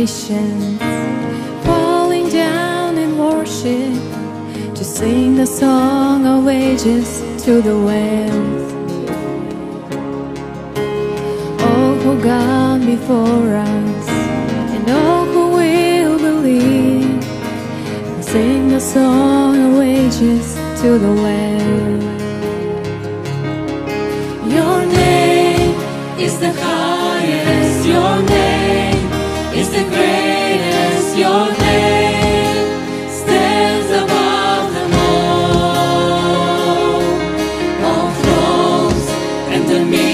nations, falling down in worship to sing the song of ages to the winds. All who gone before us and all who will believe, and sing the song of ages to the winds. Your name is the heart. me.